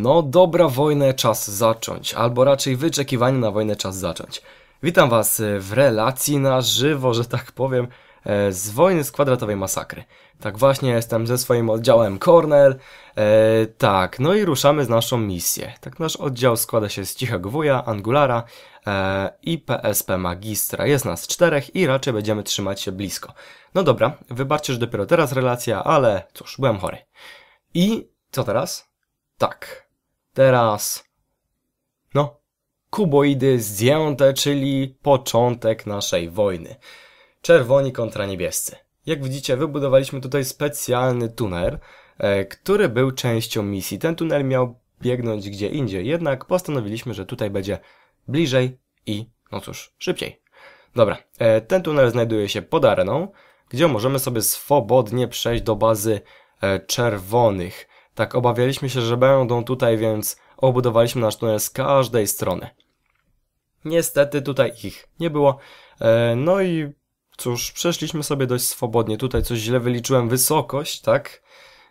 No dobra wojnę czas zacząć, albo raczej wyczekiwanie na wojnę czas zacząć. Witam was e, w relacji na żywo, że tak powiem, e, z wojny z kwadratowej masakry. Tak właśnie jestem ze swoim oddziałem Cornell. E, tak, no i ruszamy z naszą misję. Tak nasz oddział składa się z Cichego Wuja, Angulara e, i PSP Magistra. Jest nas czterech i raczej będziemy trzymać się blisko. No dobra, wybaczcie, że dopiero teraz relacja, ale cóż, byłem chory. I co teraz? Tak, teraz... No, kuboidy zdjęte, czyli początek naszej wojny. Czerwoni kontra niebiescy. Jak widzicie, wybudowaliśmy tutaj specjalny tunel, e, który był częścią misji. Ten tunel miał biegnąć gdzie indziej, jednak postanowiliśmy, że tutaj będzie bliżej i, no cóż, szybciej. Dobra, e, ten tunel znajduje się pod areną, gdzie możemy sobie swobodnie przejść do bazy e, czerwonych. Tak obawialiśmy się, że będą tutaj, więc obudowaliśmy nasz tunel z każdej strony. Niestety tutaj ich nie było. E, no i cóż, przeszliśmy sobie dość swobodnie. Tutaj coś źle wyliczyłem wysokość, tak?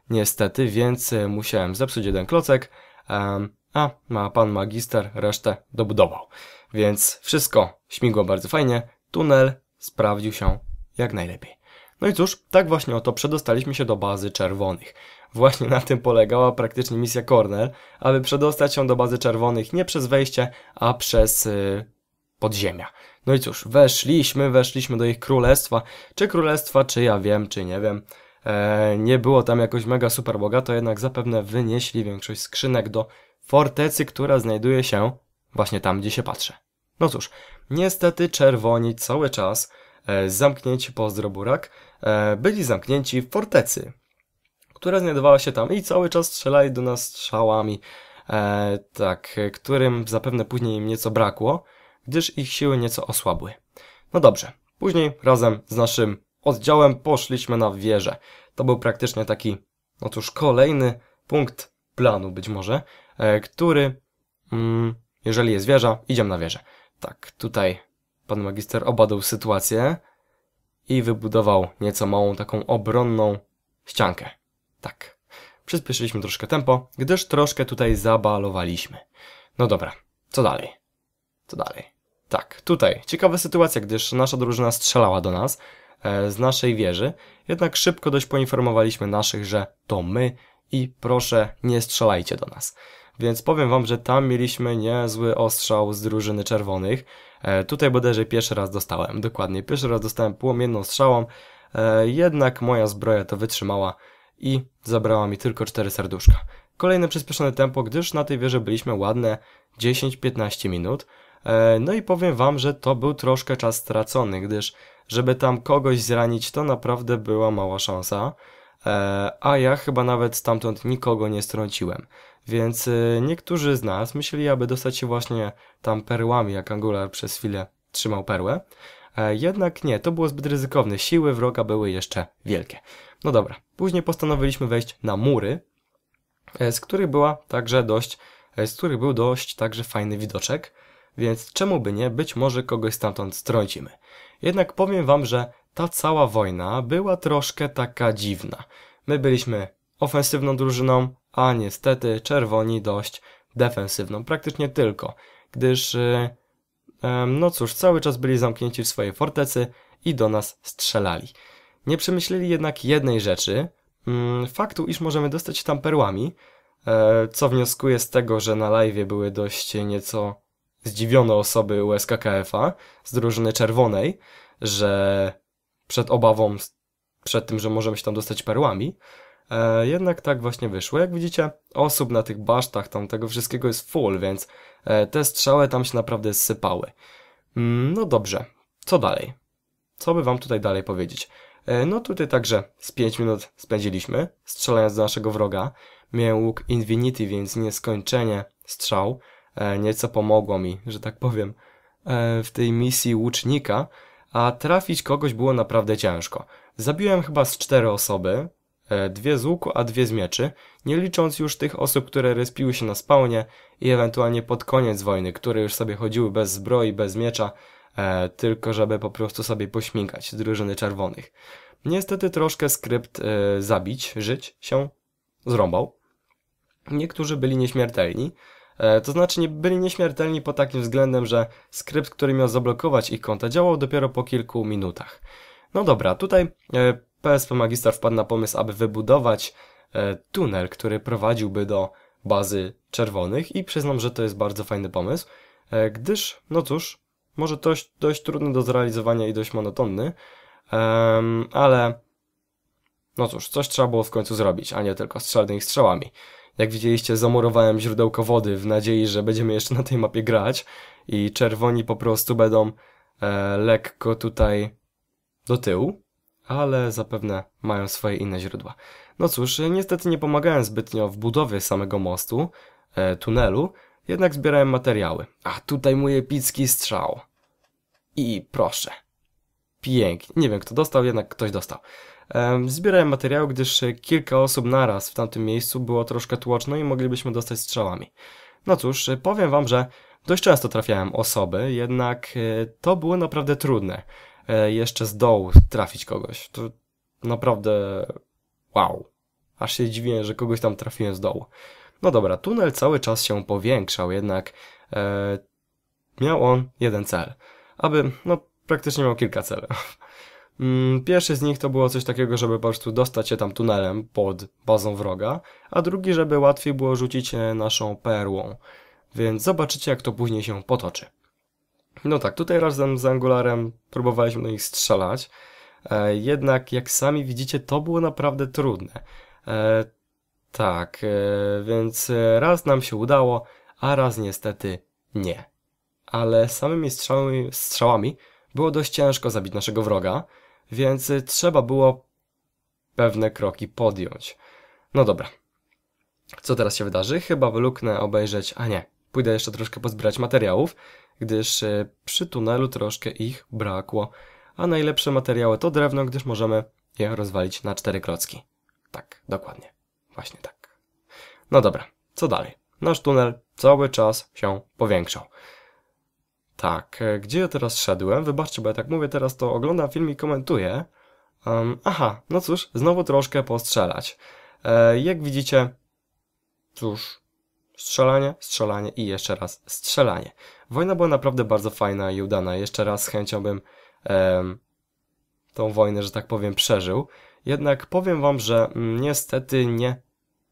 Niestety, więc e, musiałem zepsuć jeden klocek. A, ma pan magister resztę dobudował. Więc wszystko śmigło bardzo fajnie. Tunel sprawdził się jak najlepiej. No i cóż, tak właśnie oto przedostaliśmy się do bazy czerwonych. Właśnie na tym polegała praktycznie misja Cornell, aby przedostać się do bazy czerwonych nie przez wejście, a przez yy, podziemia. No i cóż, weszliśmy, weszliśmy do ich królestwa. Czy królestwa, czy ja wiem, czy nie wiem. E, nie było tam jakoś mega super bogato, jednak zapewne wynieśli większość skrzynek do fortecy, która znajduje się właśnie tam, gdzie się patrzę. No cóż, niestety czerwoni cały czas e, zamknięci pozdro burak, e, byli zamknięci w fortecy, która znajdowała się tam i cały czas strzelali do nas strzałami, e, tak, którym zapewne później im nieco brakło, gdyż ich siły nieco osłabły. No dobrze, później razem z naszym oddziałem poszliśmy na wieżę. To był praktycznie taki, no cóż, kolejny punkt planu być może, e, który, mm, jeżeli jest wieża, idziemy na wieżę. Tak, tutaj pan magister obadał sytuację i wybudował nieco małą taką obronną ściankę. Tak. Przyspieszyliśmy troszkę tempo, gdyż troszkę tutaj zabalowaliśmy. No dobra, co dalej? Co dalej? Tak, tutaj ciekawa sytuacja, gdyż nasza drużyna strzelała do nas e, z naszej wieży, jednak szybko dość poinformowaliśmy naszych, że to my i proszę nie strzelajcie do nas. Więc powiem wam, że tam mieliśmy niezły ostrzał z drużyny czerwonych. E, tutaj bodajże pierwszy raz dostałem, dokładnie, pierwszy raz dostałem płomienną strzałą, e, jednak moja zbroja to wytrzymała i zabrała mi tylko 4 serduszka. Kolejne przyspieszone tempo, gdyż na tej wieży byliśmy ładne 10-15 minut. E, no i powiem wam, że to był troszkę czas stracony, gdyż żeby tam kogoś zranić, to naprawdę była mała szansa. E, a ja chyba nawet stamtąd nikogo nie strąciłem. Więc e, niektórzy z nas myśleli, aby dostać się właśnie tam perłami, jak Angular przez chwilę trzymał perłę. Jednak nie, to było zbyt ryzykowne. Siły wroga były jeszcze wielkie. No dobra, później postanowiliśmy wejść na mury, e, z których była także dość, e, z których był dość także fajny widoczek, więc czemu by nie, być może kogoś stamtąd strącimy. Jednak powiem wam, że ta cała wojna była troszkę taka dziwna. My byliśmy ofensywną drużyną, a niestety czerwoni dość defensywną, praktycznie tylko, gdyż e, no cóż, cały czas byli zamknięci w swojej fortecy i do nas strzelali. Nie przemyśleli jednak jednej rzeczy, mm, faktu, iż możemy dostać tam perłami, e, co wnioskuje z tego, że na live były dość nieco zdziwione osoby USKKF-a z drużyny czerwonej, że przed obawą, przed tym, że możemy się tam dostać perłami, e, jednak tak właśnie wyszło. Jak widzicie, osób na tych basztach tam tego wszystkiego jest full, więc e, te strzały tam się naprawdę sypały. Mm, no dobrze, co dalej? Co by wam tutaj dalej powiedzieć? E, no tutaj także z 5 minut spędziliśmy, strzelając do naszego wroga. Miałem łuk Infinity, więc nieskończenie strzał. E, nieco pomogło mi, że tak powiem, e, w tej misji łucznika, a trafić kogoś było naprawdę ciężko. Zabiłem chyba z cztery osoby, dwie z łuku, a dwie z mieczy, nie licząc już tych osób, które respiły się na spawnie i ewentualnie pod koniec wojny, które już sobie chodziły bez zbroi, bez miecza, e, tylko żeby po prostu sobie pośmigać z drużyny czerwonych. Niestety troszkę skrypt e, zabić, żyć się zrąbał. niektórzy byli nieśmiertelni. E, to znaczy nie byli nieśmiertelni pod takim względem, że skrypt, który miał zablokować ich konta działał dopiero po kilku minutach. No dobra, tutaj e, PSP Magister wpadł na pomysł, aby wybudować e, tunel, który prowadziłby do bazy czerwonych i przyznam, że to jest bardzo fajny pomysł, e, gdyż, no cóż, może dość, dość trudny do zrealizowania i dość monotonny, ale no cóż, coś trzeba było w końcu zrobić, a nie tylko strzelać strzałami. Jak widzieliście, zamurowałem źródełko wody w nadziei, że będziemy jeszcze na tej mapie grać i czerwoni po prostu będą e, lekko tutaj do tyłu, ale zapewne mają swoje inne źródła. No cóż, niestety nie pomagałem zbytnio w budowie samego mostu, e, tunelu, jednak zbierałem materiały. A tutaj mój epicki strzał. I proszę. Pięknie. Nie wiem kto dostał, jednak ktoś dostał. E, zbierałem materiały, gdyż kilka osób naraz w tamtym miejscu było troszkę tłoczno i moglibyśmy dostać strzałami. No cóż, powiem wam, że dość często trafiałem osoby, jednak e, to było naprawdę trudne. E, jeszcze z dołu trafić kogoś. To naprawdę wow. Aż się dziwię, że kogoś tam trafiłem z dołu. No dobra, tunel cały czas się powiększał, jednak e, miał on jeden cel. Aby, no praktycznie miał kilka celów. Mm, pierwszy z nich to było coś takiego, żeby po prostu dostać się tam tunelem pod bazą wroga, a drugi, żeby łatwiej było rzucić naszą perłą. Więc zobaczycie, jak to później się potoczy. No tak, tutaj razem z Angularem próbowaliśmy do nich strzelać, e, jednak jak sami widzicie, to było naprawdę trudne. E, tak, e, więc raz nam się udało, a raz niestety nie. Ale samymi strzałami, strzałami było dość ciężko zabić naszego wroga, więc trzeba było pewne kroki podjąć. No dobra. Co teraz się wydarzy? Chyba wyluknę obejrzeć, a nie, pójdę jeszcze troszkę pozbierać materiałów, gdyż e, przy tunelu troszkę ich brakło, a najlepsze materiały to drewno, gdyż możemy je rozwalić na cztery klocki. Tak, dokładnie. Właśnie tak. No dobra, co dalej? Nasz tunel cały czas się powiększał. Tak, e, gdzie ja teraz szedłem? Wybaczcie, bo ja tak mówię teraz, to oglądam film i komentuję. Um, aha, no cóż, znowu troszkę postrzelać. E, jak widzicie, cóż, strzelanie, strzelanie i jeszcze raz strzelanie. Wojna była naprawdę bardzo fajna i udana. Jeszcze raz z chęcią bym tą wojnę, że tak powiem, przeżył. Jednak powiem wam, że niestety nie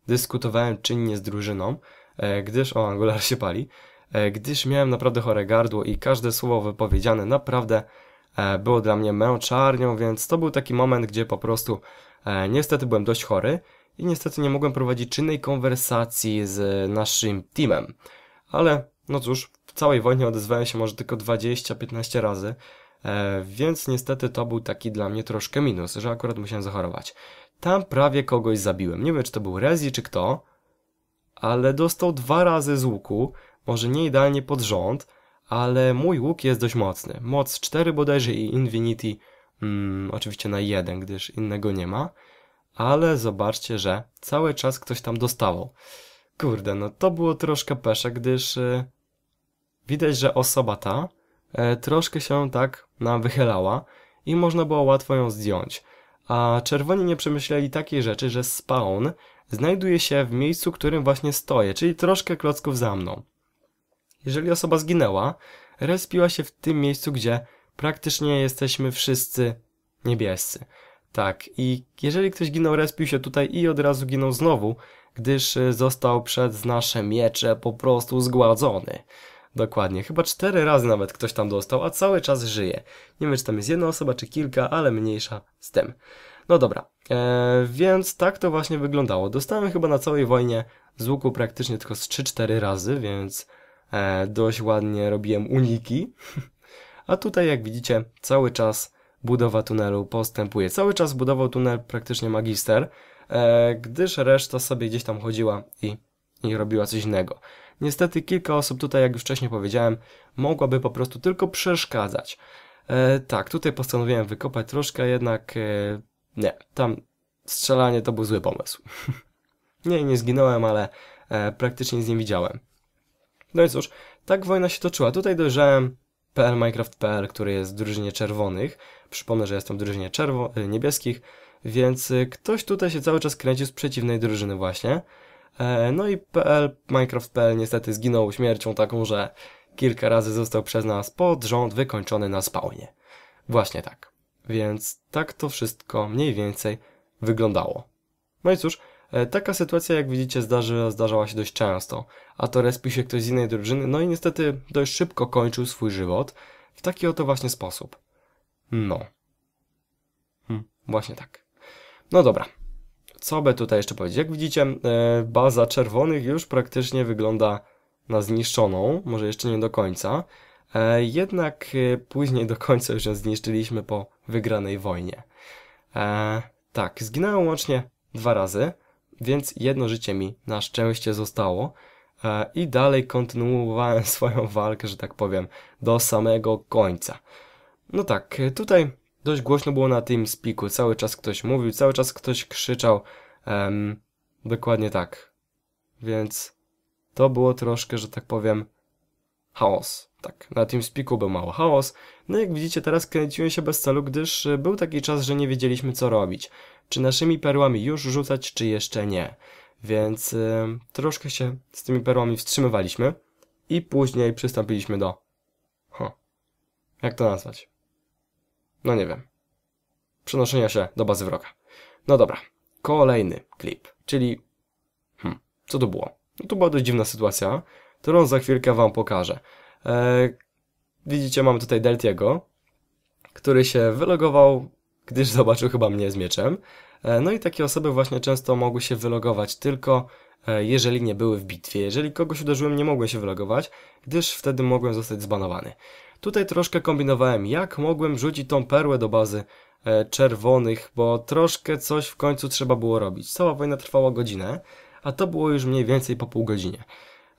dyskutowałem czynnie z drużyną, e, gdyż, o, Angular się pali, e, gdyż miałem naprawdę chore gardło i każde słowo wypowiedziane naprawdę e, było dla mnie męczarnią, więc to był taki moment, gdzie po prostu niestety byłem dość chory i niestety nie mogłem prowadzić czynnej konwersacji z naszym teamem. Ale, no cóż, w całej wojnie odezwałem się może tylko 20-15 razy, e, więc niestety to był taki dla mnie troszkę minus, że akurat musiałem zachorować. Tam prawie kogoś zabiłem. Nie wiem, czy to był Rezi, czy kto, ale dostał dwa razy z łuku, może nie idealnie pod rząd, ale mój łuk jest dość mocny. Moc 4 bodajże i Infinity mm, oczywiście na 1, gdyż innego nie ma ale zobaczcie, że cały czas ktoś tam dostawał. Kurde, no to było troszkę pesze, gdyż y, widać, że osoba ta y, troszkę się tak nam wychylała i można było łatwo ją zdjąć. A czerwoni nie przemyśleli takiej rzeczy, że spawn znajduje się w miejscu, którym właśnie stoję, czyli troszkę klocków za mną. Jeżeli osoba zginęła, respiła się w tym miejscu, gdzie praktycznie jesteśmy wszyscy niebiescy. Tak, i jeżeli ktoś ginął, respił się tutaj i od razu ginął znowu, gdyż e, został przez nasze miecze po prostu zgładzony. Dokładnie, chyba cztery razy nawet ktoś tam dostał, a cały czas żyje. Nie wiem, czy tam jest jedna osoba, czy kilka, ale mniejsza z tym. No dobra, eee, więc tak to właśnie wyglądało. Dostałem chyba na całej wojnie z łuku praktycznie tylko z 3-4 razy, więc e, dość ładnie robiłem uniki. a tutaj, jak widzicie, cały czas budowa tunelu postępuje. Cały czas budował tunel praktycznie magister, e, gdyż reszta sobie gdzieś tam chodziła i, i robiła coś innego. Niestety kilka osób tutaj, jak już wcześniej powiedziałem, mogłaby po prostu tylko przeszkadzać. E, tak, tutaj postanowiłem wykopać troszkę, jednak e, nie, tam strzelanie to był zły pomysł. nie, nie zginąłem, ale e, praktycznie nic nie widziałem. No i cóż, tak wojna się toczyła. Tutaj dojrzałem PL Minecraft.pl, który jest w drużynie czerwonych. Przypomnę, że jestem w drużynie czerwo y, niebieskich, więc y, ktoś tutaj się cały czas kręcił z przeciwnej drużyny właśnie. E, no i PL, Minecraft.pl niestety zginął śmiercią taką, że kilka razy został przez nas pod rząd wykończony na spawnie. Właśnie tak. Więc tak to wszystko mniej więcej wyglądało. No i cóż, taka sytuacja jak widzicie zdarzy, zdarzała się dość często, a to respił się ktoś z innej drużyny, no i niestety dość szybko kończył swój żywot w taki oto właśnie sposób. No. Hm, właśnie tak. No dobra. Co by tutaj jeszcze powiedzieć? Jak widzicie, e, baza czerwonych już praktycznie wygląda na zniszczoną, może jeszcze nie do końca, e, jednak e, później do końca już ją zniszczyliśmy po wygranej wojnie. Tak, zginąłem łącznie dwa razy, więc jedno życie mi na szczęście zostało i dalej kontynuowałem swoją walkę, że tak powiem, do samego końca. No tak, tutaj dość głośno było na tym spiku, cały czas ktoś mówił, cały czas ktoś krzyczał, um, dokładnie tak. Więc to było troszkę, że tak powiem, chaos. Tak, na tym spiku był mało chaos. No jak widzicie, teraz kręciłem się bez celu, gdyż e, był taki czas, że nie wiedzieliśmy co robić. Czy naszymi perłami już rzucać, czy jeszcze nie. Więc y, troszkę się z tymi perłami wstrzymywaliśmy i później przystąpiliśmy do... Huh. Jak to nazwać? No nie wiem. Przenoszenia się do bazy wroga. No dobra. Kolejny klip, czyli... Hmm, co to było? No to była dość dziwna sytuacja, którą za chwilkę wam pokażę. Eee, widzicie, mamy tutaj Deltiego, który się wylogował, gdyż zobaczył chyba mnie z mieczem. Eee, no i takie osoby właśnie często mogły się wylogować tylko e, jeżeli nie były w bitwie. Jeżeli kogoś uderzyłem, nie mogłem się wylogować, gdyż wtedy mogłem zostać zbanowany. Tutaj troszkę kombinowałem, jak mogłem rzucić tą perłę do bazy e, czerwonych, bo troszkę coś w końcu trzeba było robić. Cała wojna trwała godzinę, a to było już mniej więcej po pół godzinie.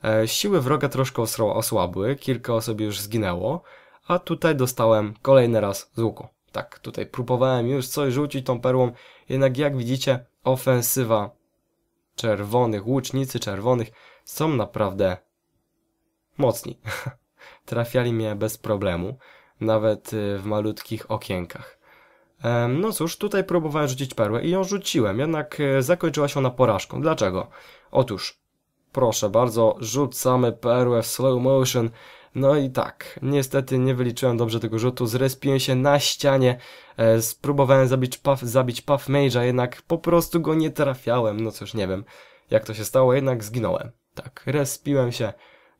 E, siły wroga troszkę osłabły, kilka osób już zginęło, a tutaj dostałem kolejny raz z łuku. Tak, tutaj próbowałem już coś rzucić tą perłą, jednak jak widzicie, ofensywa czerwonych, łucznicy czerwonych są naprawdę mocni. trafiali mnie bez problemu, nawet y, w malutkich okienkach. No cóż, tutaj próbowałem rzucić perłę i ją rzuciłem, jednak y, zakończyła się ona porażką. Dlaczego? Otóż, proszę bardzo, rzucamy perłę w slow motion, no i tak, niestety nie wyliczyłem dobrze tego rzutu, zrespiłem się na ścianie, e, spróbowałem zabić puff, zabić puff mage'a, jednak po prostu go nie trafiałem, no cóż, nie wiem jak to się stało, jednak zginąłem. Tak, respiłem się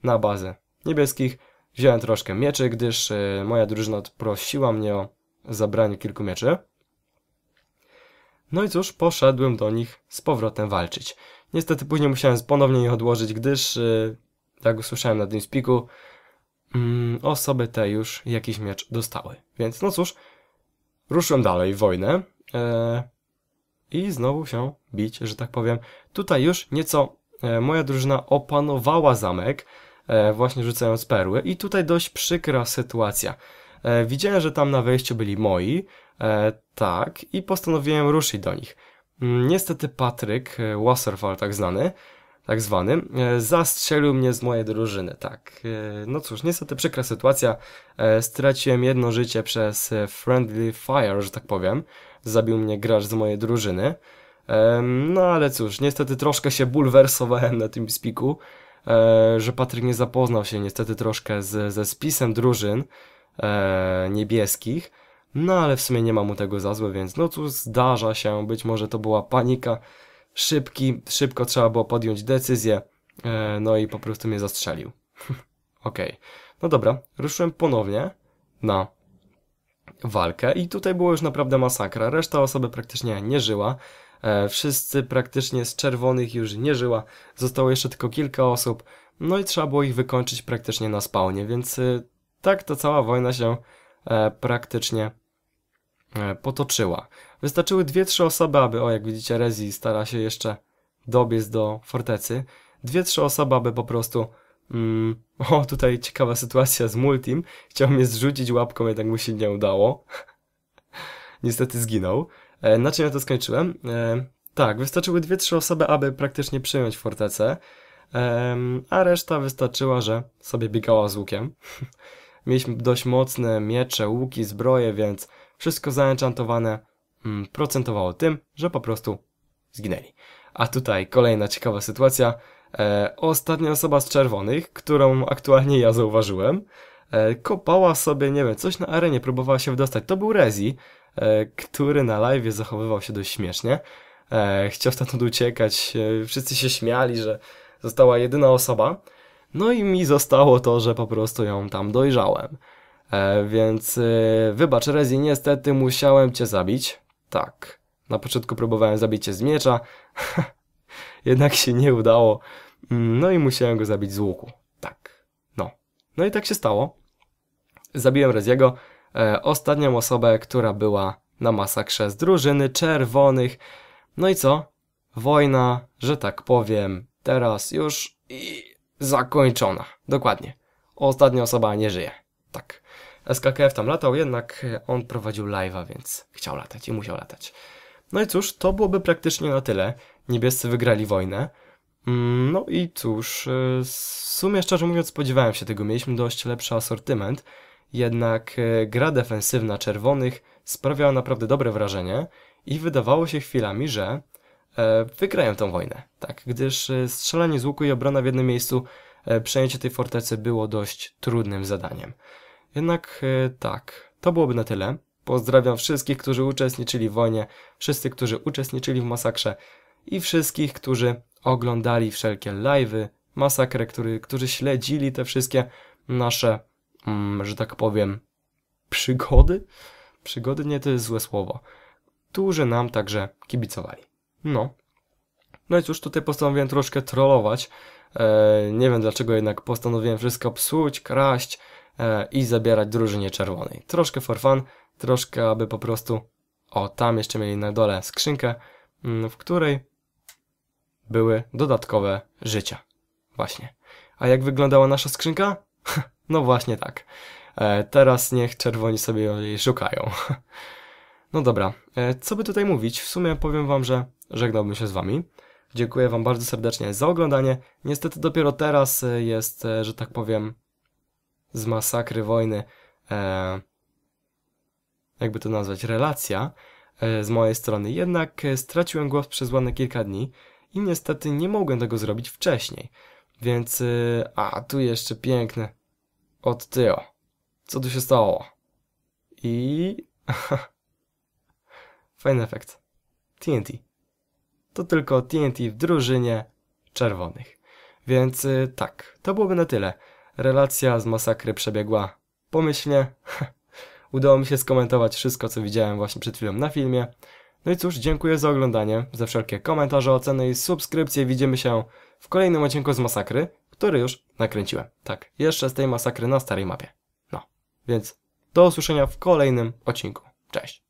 na bazę niebieskich, Wziąłem troszkę mieczy, gdyż e, moja drużyna prosiła mnie o zabranie kilku mieczy. No i cóż, poszedłem do nich z powrotem walczyć. Niestety później musiałem ponownie je odłożyć, gdyż, e, jak usłyszałem na tym spiku, mm, osoby te już jakiś miecz dostały. Więc no cóż, ruszyłem dalej w wojnę e, i znowu się bić, że tak powiem. Tutaj już nieco e, moja drużyna opanowała zamek, E, właśnie rzucając perły. I tutaj dość przykra sytuacja. E, widziałem, że tam na wejściu byli moi, e, tak, i postanowiłem ruszyć do nich. Mm, niestety Patryk, Wasserfall tak znany, tak zwany, zastrzelił mnie z mojej drużyny, tak. No cóż, niestety przykra sytuacja. Straciłem jedno życie przez Friendly Fire, że tak powiem. Zabił mnie gracz z mojej drużyny. No ale cóż, niestety troszkę się bulwersowałem na tym spiku. E, że Patryk nie zapoznał się niestety troszkę z, ze spisem drużyn e, niebieskich, no ale w sumie nie ma mu tego za złe, więc no tu zdarza się, być może to była panika, szybki, szybko trzeba było podjąć decyzję, e, no i po prostu mnie zastrzelił. Okej, okay. no dobra, ruszyłem ponownie na walkę i tutaj było już naprawdę masakra, reszta osoby praktycznie nie żyła, E, wszyscy praktycznie z czerwonych już nie żyła. Zostało jeszcze tylko kilka osób. No i trzeba było ich wykończyć praktycznie na spawnie, więc y, tak to cała wojna się e, praktycznie e, potoczyła. Wystarczyły dwie, trzy osoby, aby, o jak widzicie, Rezi stara się jeszcze dobiec do fortecy. Dwie, trzy osoby, aby po prostu mm, o, tutaj ciekawa sytuacja z Multim. Chciał mnie zrzucić łapką, jednak mu się nie udało. Niestety zginął. E, na czym ja to skończyłem? E, tak, wystarczyły dwie, trzy osoby, aby praktycznie przyjąć fortecę, a reszta wystarczyła, że sobie biegała z łukiem. Mieliśmy dość mocne miecze, łuki, zbroje, więc wszystko zaenchantowane procentowało tym, że po prostu zginęli. A tutaj kolejna ciekawa sytuacja. E, ostatnia osoba z czerwonych, którą aktualnie ja zauważyłem, e, kopała sobie, nie wiem, coś na arenie, próbowała się wydostać. To był Rezi, e, który na live zachowywał się dość śmiesznie. E, chciał stamtąd uciekać, e, wszyscy się śmiali, że została jedyna osoba. No i mi zostało to, że po prostu ją tam dojrzałem. E, więc e, wybacz Rezi, niestety musiałem cię zabić. Tak. Na początku próbowałem zabić cię z miecza, jednak się nie udało. Mm, No i musiałem go zabić z łuku. Tak. No. No i tak się stało. Zabiłem Reziego, e, ostatnią osobę, która była na masakrze z drużyny czerwonych. No i co? Wojna, że tak powiem, teraz już i zakończona. Dokładnie. Ostatnia osoba nie żyje. Tak. SKKF tam latał, jednak on prowadził live'a, więc chciał latać i musiał latać. No i cóż, to byłoby praktycznie na tyle. Niebiescy wygrali wojnę. Mm, No i cóż, e, w sumie szczerze mówiąc spodziewałem się tego. Mieliśmy dość lepszy asortyment, jednak e, gra defensywna czerwonych sprawiała naprawdę dobre wrażenie i wydawało się chwilami, że e, wygrają tę wojnę. Tak, gdyż e, strzelanie z łuku i obrona w jednym miejscu, e, przejęcie tej fortecy było dość trudnym zadaniem. Jednak e, tak, to byłoby na tyle. Pozdrawiam wszystkich, którzy uczestniczyli w wojnie, wszyscy, którzy uczestniczyli w masakrze i wszystkich, którzy oglądali wszelkie live'y, masakrę, który, którzy śledzili te wszystkie nasze, mm, że tak powiem, przygody. Przygody nie to jest złe słowo. Którzy nam także kibicowali. No. No i cóż, tutaj postanowiłem troszkę trollować. E, nie wiem dlaczego jednak postanowiłem wszystko psuć, kraść i zabierać drużynie czerwonej. Troszkę for fun, troszkę aby po prostu... O, tam jeszcze mieli na dole skrzynkę, mm, w której były dodatkowe życia. Właśnie. A jak wyglądała nasza skrzynka? No właśnie tak. E, teraz niech czerwoni sobie jej szukają. No dobra, e, co by tutaj mówić? W sumie powiem wam, że żegnałbym się z wami. Dziękuję wam bardzo serdecznie za oglądanie. Niestety dopiero teraz e, jest, e, że tak powiem, z masakry wojny, e, jakby to nazwać, relacja e, z mojej strony. Jednak e, straciłem głos przez ładne kilka dni i niestety nie mogłem tego zrobić wcześniej. Więc, e, a tu jeszcze piękne od Tyo. Co tu się stało? I... Fajny efekt. TNT. To tylko TNT w drużynie czerwonych. Więc y, tak, to byłoby na tyle. Relacja z masakry przebiegła pomyślnie. Udało mi się skomentować wszystko, co widziałem właśnie przed chwilą na filmie. No i cóż, dziękuję za oglądanie, za wszelkie komentarze, oceny i subskrypcje. Widzimy się w kolejnym odcinku z masakry, który już nakręciłem. Tak, jeszcze z tej masakry na starej mapie. No, więc do usłyszenia w kolejnym odcinku. Cześć.